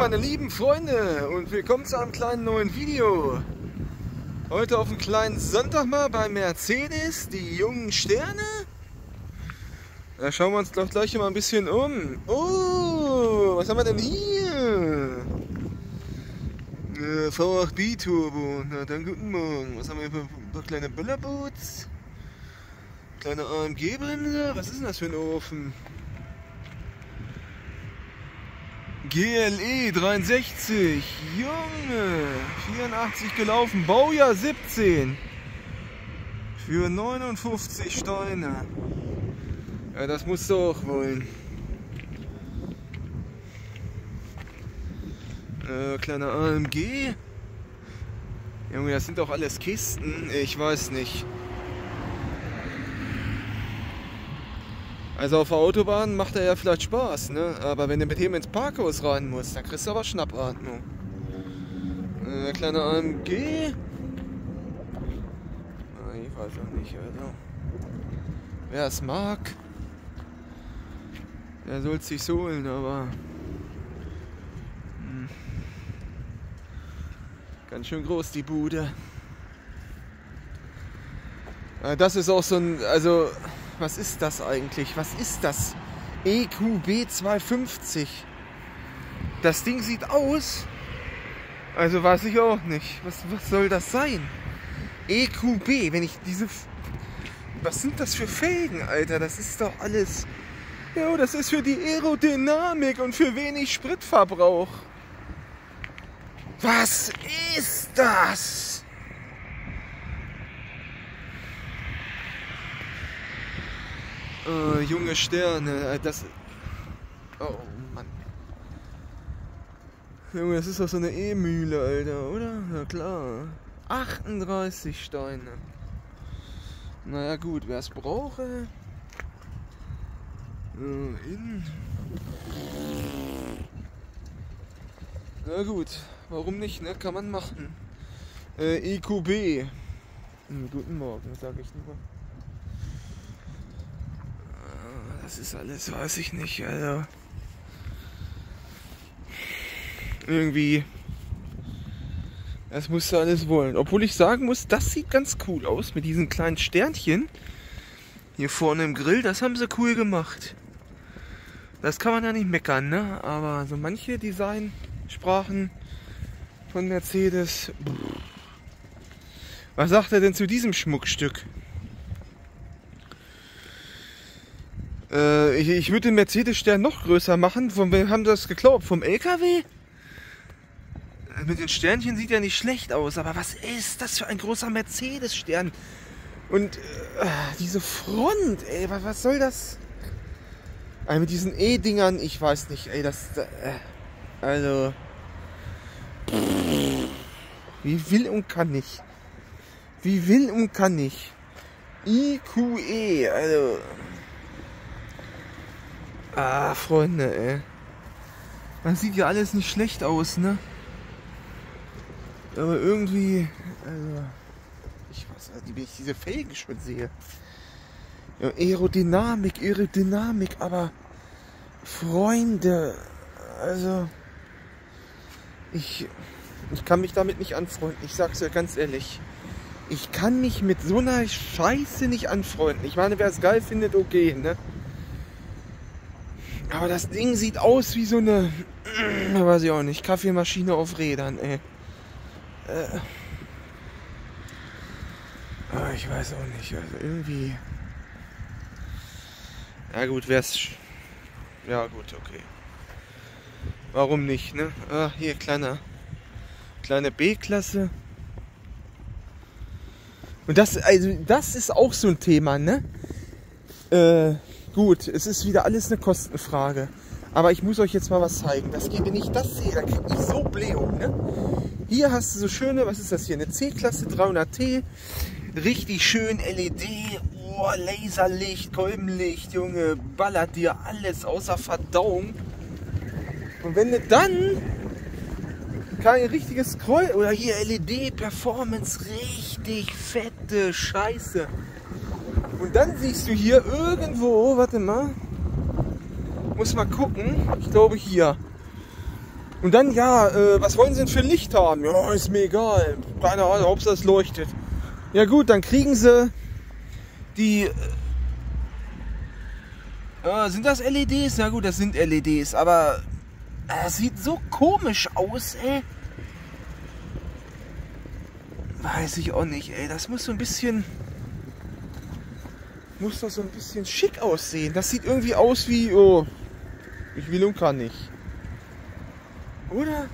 meine lieben Freunde und willkommen zu einem kleinen neuen Video. Heute auf einen kleinen Sonntag mal bei Mercedes, die jungen Sterne. Da schauen wir uns doch gleich mal ein bisschen um. Oh, was haben wir denn hier? Äh, V8B Turbo. Na dann guten Morgen. Was haben wir hier für ein paar kleine Böllerboots? Kleine AMG-Bremse. Was ist denn das für ein Ofen? GLE 63, Junge, 84 gelaufen, Baujahr 17 für 59 Steine. Ja, das musst du auch wollen. Äh, kleiner AMG. Junge, das sind doch alles Kisten. Ich weiß nicht. Also auf der Autobahn macht er ja vielleicht Spaß, ne? Aber wenn du mit ihm ins Parkhaus rein musst, dann kriegst du aber Schnappatmung. Äh, kleiner AMG. Ah, ich weiß auch nicht, also. Wer es mag, der soll es sich holen, aber. Hm. Ganz schön groß die Bude. Äh, das ist auch so ein, also was ist das eigentlich? Was ist das? EQB 250. Das Ding sieht aus. Also weiß ich auch nicht. Was, was soll das sein? EQB, wenn ich diese. Was sind das für Felgen, Alter? Das ist doch alles. Ja, das ist für die Aerodynamik und für wenig Spritverbrauch. Was ist das? Oh, junge Sterne, äh, das. Oh Mann. Junge, das ist doch so eine E-Mühle, Alter, oder? Na klar. 38 Steine. Naja, gut, wer es brauche. Hin. Na gut, warum nicht, ne? Kann man machen. Äh, EQB. Hm, guten Morgen, sag ich nur das ist alles, weiß ich nicht. Also irgendwie, das musst du alles wollen. Obwohl ich sagen muss, das sieht ganz cool aus mit diesen kleinen Sternchen hier vorne im Grill. Das haben sie cool gemacht. Das kann man ja nicht meckern, ne? Aber so manche Designsprachen von Mercedes. Was sagt er denn zu diesem Schmuckstück? Äh, ich, ich würde den Mercedes-Stern noch größer machen. Von wem haben das geklaut? Vom LKW? Mit den Sternchen sieht ja nicht schlecht aus, aber was ist das für ein großer Mercedes-Stern? Und äh, diese Front, ey, was, soll das? Also mit diesen E-Dingern, ich weiß nicht, ey, das. Äh, also. Wie will und kann ich? Wie will und kann ich? IQE, also. Ah, Freunde, ey. Das sieht ja alles nicht schlecht aus, ne? Aber irgendwie, also, ich weiß nicht, wie ich diese Felgen schon sehe. Ja, Aerodynamik, Aerodynamik, aber Freunde, also, ich, ich kann mich damit nicht anfreunden. Ich sag's ja ganz ehrlich. Ich kann mich mit so einer Scheiße nicht anfreunden. Ich meine, wer es geil findet, okay, ne? Aber das Ding sieht aus wie so eine, weiß ich auch nicht, Kaffeemaschine auf Rädern, ey. Äh. Aber ich weiß auch nicht, also irgendwie. Ja gut, wär's. Ja gut, okay. Warum nicht, ne? Ah, hier, kleiner. Kleine B-Klasse. Und das, also, das ist auch so ein Thema, ne? Äh Gut, es ist wieder alles eine Kostenfrage. Aber ich muss euch jetzt mal was zeigen. Das geht, wenn ich das sehe, dann kriege ich so Blähung. Ne? Hier hast du so schöne, was ist das hier? Eine C-Klasse 300T. Richtig schön LED. Oh, Laserlicht, Kolbenlicht, Junge. Ballert dir alles außer Verdauung. Und wenn du dann kein richtiges Scroll oder hier LED Performance, richtig fette Scheiße. Und dann siehst du hier irgendwo, warte mal, muss mal gucken, ich glaube hier. Und dann, ja, äh, was wollen Sie denn für Licht haben? Ja, ist mir egal. Keine Ahnung, ob es leuchtet. Ja gut, dann kriegen Sie die... Äh, sind das LEDs? Na gut, das sind LEDs, aber das sieht so komisch aus, ey. Weiß ich auch nicht, ey. Das muss so ein bisschen... Muss doch so ein bisschen schick aussehen. Das sieht irgendwie aus wie... Oh, ich will und kann nicht. Oder?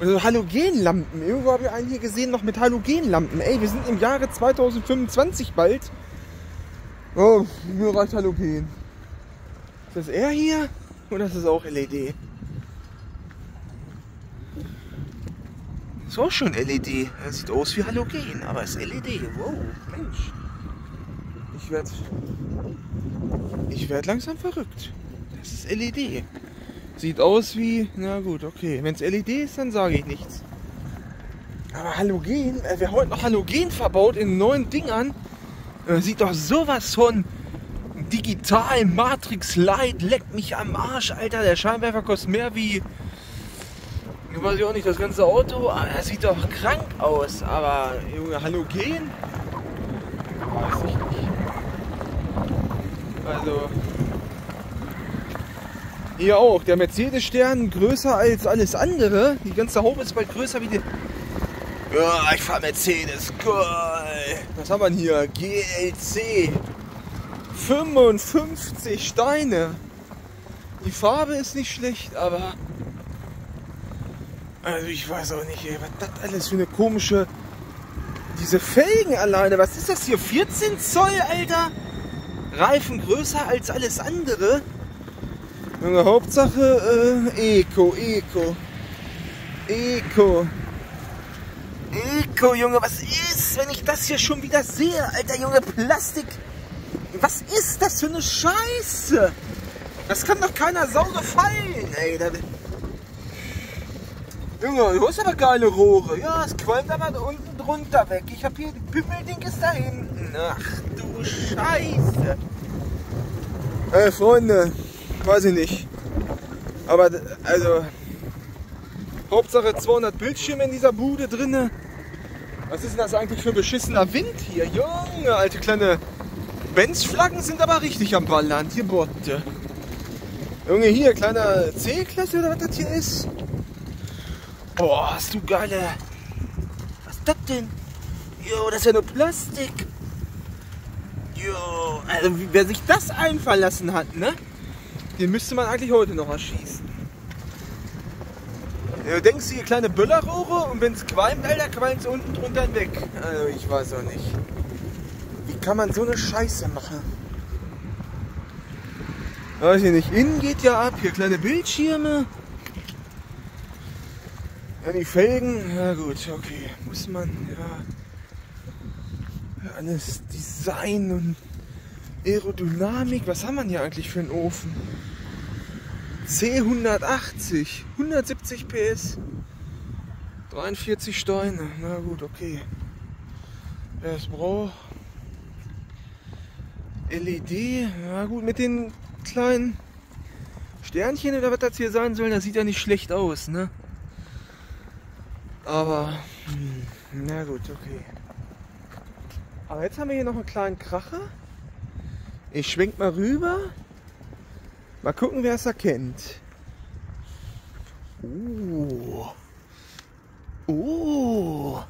Also Halogenlampen. Irgendwo habe ich einen hier gesehen noch mit Halogenlampen. Ey, wir sind im Jahre 2025 bald. Oh, mir reicht Halogen. Ist das er hier? Oder ist das auch LED? Ist auch schon LED. Das sieht aus wie Halogen, aber ist LED. Wow, Mensch. Ich werde ich werd langsam verrückt. Das ist LED. Sieht aus wie, na gut, okay. Wenn es LED ist, dann sage ich nichts. Aber Halogen, äh, wer heute noch Halogen verbaut in neuen Dingern, äh, sieht doch sowas von digital Matrix Light, leckt mich am Arsch, Alter. Der Scheinwerfer kostet mehr wie, weiß ich auch nicht, das ganze Auto. Ah, er sieht doch krank aus, aber Junge, Halogen? Weiß ich nicht. Also, hier auch, der Mercedes-Stern größer als alles andere. Die ganze Haube ist bald größer wie die. Ja, ich fahr Mercedes. Geil. Was haben wir denn hier? GLC. 55 Steine. Die Farbe ist nicht schlecht, aber. Also ich weiß auch nicht, ey, was das alles für eine komische. Diese Felgen alleine, was ist das hier? 14 Zoll, Alter? Reifen größer als alles andere. Junge, Hauptsache äh, Eco, Eco. Eco. Eco, Junge, was ist, wenn ich das hier schon wieder sehe? Alter, Junge, Plastik. Was ist das für eine Scheiße? Das kann doch keiner Sau gefallen, ey. Junge, du hast aber geile Rohre. Ja, es qualmt aber unten drunter weg. Ich hab hier, Pimmelding ist da hinten. Ach du Scheiße. Ey, Freunde, weiß ich nicht. Aber, also, Hauptsache 200 Bildschirme in dieser Bude drinne. Was ist denn das eigentlich für ein beschissener Wind hier? Junge, alte kleine Benz-Flaggen sind aber richtig am Ballern. Hier Botte. Junge, hier, kleiner C-Klasse oder was das hier ist. Boah, hast du geile... Was ist das denn? Jo, das ist ja nur Plastik. Jo, also wer sich das einfallen lassen hat, ne? Den müsste man eigentlich heute noch erschießen. Ja, denkst du, hier kleine Böllerrohre und wenn es qualmt, Alter, qualmt es unten drunter weg. Also ich weiß auch nicht. Wie kann man so eine Scheiße machen? Weiß ich nicht. Innen geht ja ab. Hier kleine Bildschirme. Ja, die Felgen. Ja gut, okay. Muss man ja alles Design und Aerodynamik. Was haben wir hier eigentlich für einen Ofen? C180, 170 PS, 43 Steine. Na gut, okay. Wer es braucht. LED, na gut, mit den kleinen Sternchen oder was das hier sein soll, das sieht ja nicht schlecht aus, ne? Aber, hm, na gut, okay. Aber jetzt haben wir hier noch einen kleinen Kracher. Ich schwenk mal rüber. Mal gucken, wer es erkennt. Oh. Oh.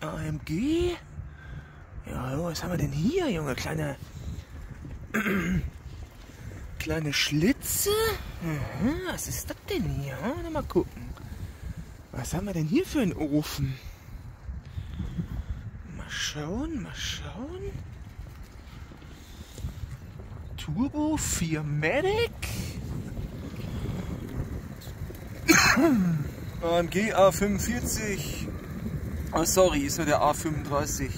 AMG. Ja, was haben wir denn hier, Junge? Kleine. kleine Schlitze. Mhm, was ist das denn hier? Mal gucken. Was haben wir denn hier für einen Ofen? Mal schauen, mal schauen. Turbo 4 Medic. AMG A45. Oh, sorry, ist nur der A35.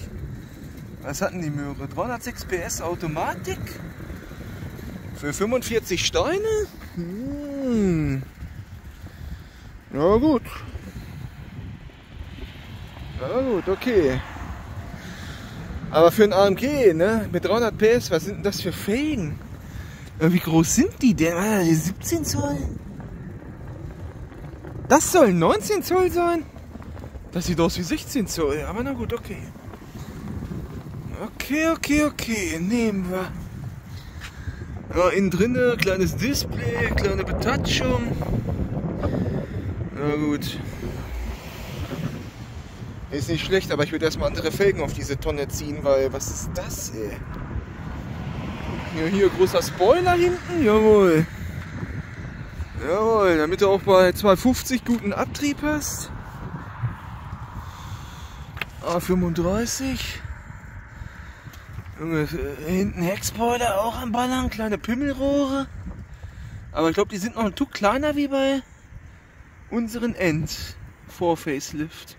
Was hatten die Möhre? 306 PS Automatik. Für 45 Steine? Hm. Na gut. Na gut, okay. Aber für ein AMG, ne, mit 300 PS, was sind denn das für Felgen? Wie groß sind die denn? 17 Zoll? Das soll 19 Zoll sein? Das sieht aus wie 16 Zoll, aber na gut, okay. Okay, okay, okay, nehmen wir. Ja, innen drinne, kleines Display, kleine Betatschung. Na gut. Ist nicht schlecht, aber ich würde erstmal andere Felgen auf diese Tonne ziehen, weil was ist das, ey? Ja, hier großer Spoiler hinten, jawohl. Jawohl, damit du auch bei 250 guten Abtrieb hast. A35. Junge, äh, hinten Heckspoiler auch am Ballern, kleine Pimmelrohre. Aber ich glaube, die sind noch ein Tuck kleiner wie bei unseren End vor Facelift.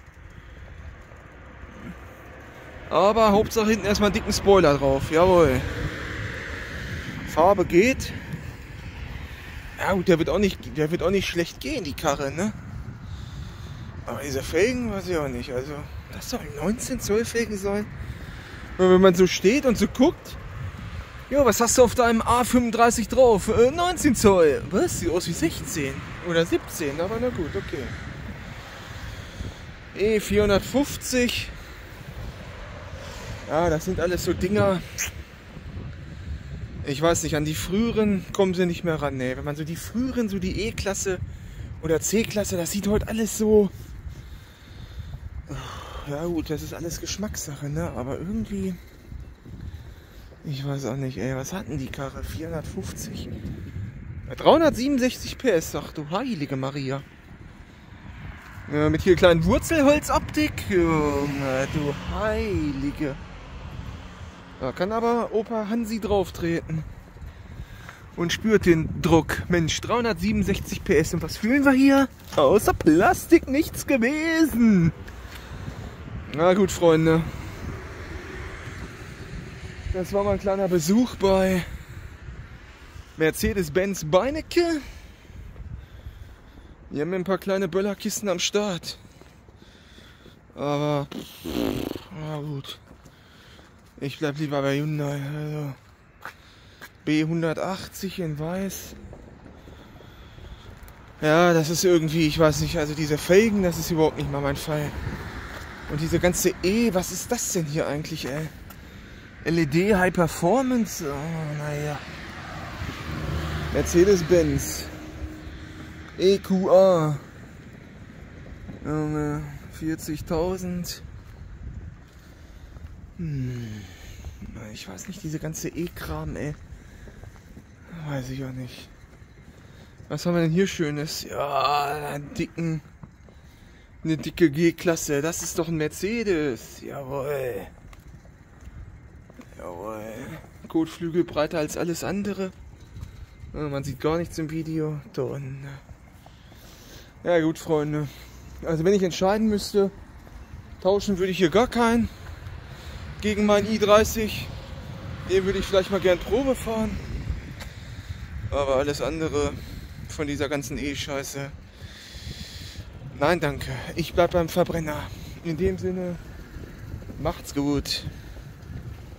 Aber Hauptsache hinten erstmal einen dicken Spoiler drauf. Jawohl. Farbe geht. Ja gut, der wird auch nicht, der wird auch nicht schlecht gehen, die Karre, ne? Aber diese Felgen weiß ich auch nicht. Also, das soll 19 Zoll Felgen sein. Wenn man so steht und so guckt, ja, was hast du auf deinem A35 drauf? Äh, 19 Zoll. Was? Sieht aus wie 16 oder 17, aber na gut, okay. E450. Ja, das sind alles so Dinger. Ich weiß nicht, an die früheren kommen sie nicht mehr ran. Nee, wenn man so die früheren, so die E-Klasse oder C-Klasse, das sieht heute alles so. Ja gut, das ist alles Geschmackssache, ne? Aber irgendwie. Ich weiß auch nicht, ey, was hatten die Karre? 450. 367 PS, ach du heilige Maria. Ja, mit hier kleinen Wurzelholzoptik. Junge, du heilige. Da kann aber Opa Hansi drauf treten. Und spürt den Druck. Mensch, 367 PS. Und was fühlen wir hier? Außer Plastik nichts gewesen. Na gut, Freunde. Das war mal ein kleiner Besuch bei Mercedes-Benz Beinecke. Die haben ein paar kleine Böllerkisten am Start. Aber, na gut. Ich bleib lieber bei Hyundai. Also B180 in weiß. Ja, das ist irgendwie, ich weiß nicht, also diese Felgen, das ist überhaupt nicht mal mein Fall. Und diese ganze E, was ist das denn hier eigentlich, ey? LED High Performance? Oh, naja. Mercedes-Benz. EQA. Junge, 40.000. Hm. Ich weiß nicht, diese ganze E-Kram, ey. Weiß ich auch nicht. Was haben wir denn hier Schönes? Ja, einen dicken. Eine dicke G-Klasse. Das ist doch ein Mercedes. Jawohl. Jawohl. Kotflügel breiter als alles andere. Man sieht gar nichts im Video. Ja gut, Freunde. Also wenn ich entscheiden müsste, tauschen würde ich hier gar keinen gegen meinen i30. Den würde ich vielleicht mal gern Probe fahren. Aber alles andere von dieser ganzen E-Scheiße. Nein, danke. Ich bleib beim Verbrenner. In dem Sinne, macht's gut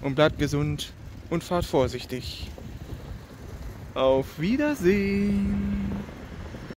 und bleibt gesund und fahrt vorsichtig. Auf Wiedersehen.